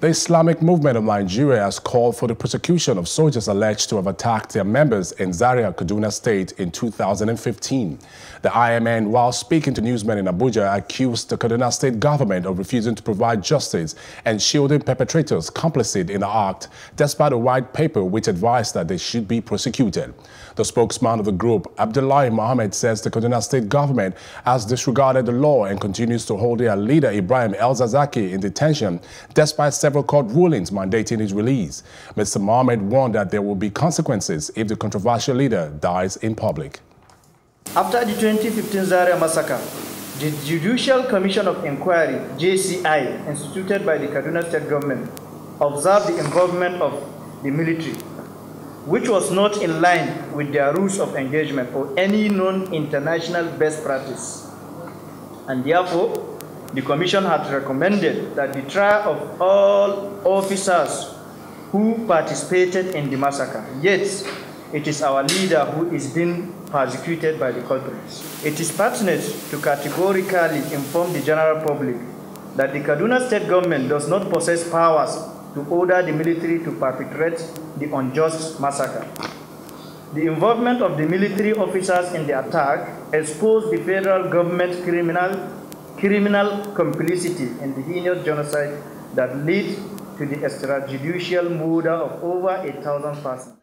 The Islamic movement of Nigeria has called for the prosecution of soldiers alleged to have attacked their members in Zaria, Kaduna State in 2015. The IMN, while speaking to newsmen in Abuja, accused the Kaduna State government of refusing to provide justice and shielding perpetrators complicit in the act, despite a white paper which advised that they should be prosecuted. The spokesman of the group, Abdullahi Mohammed, says the Kaduna State government has disregarded the law and continues to hold their leader, Ibrahim El-Zakzaky, in detention, despite several court rulings mandating his release. Mr. Mohammed warned that there will be consequences if the controversial leader dies in public. After the 2015 Zaria massacre, the Judicial Commission of Inquiry, JCI, instituted by the Kaduna State government, observed the involvement of the military, which was not in line with their rules of engagement or any known international best practice. And therefore, the Commission had recommended that the trial of all officers who participated in the massacre. Yet, it is our leader who is being persecuted by the culprits. It is pertinent to categorically inform the general public that the Kaduna state government does not possess powers to order the military to perpetrate the unjust massacre. The involvement of the military officers in the attack exposed the federal government criminal criminal complicity in the heinous genocide that led to the extrajudicial murder of over a thousand persons.